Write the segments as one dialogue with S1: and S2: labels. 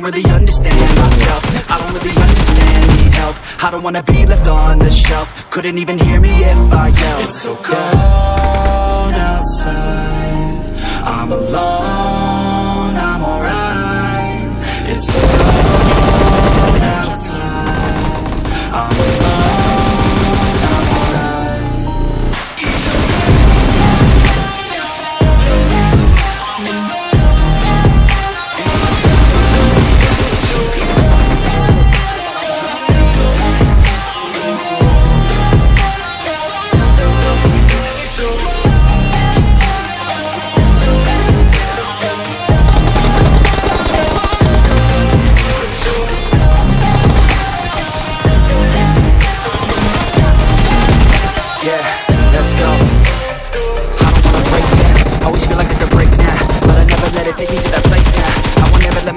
S1: don't really understand myself. I don't really understand, need help. I don't wanna be left on the shelf. Couldn't even hear me if I yelled. It's so cold outside. I'm alone,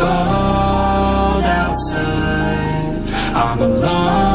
S1: Cold outside. I'm alone.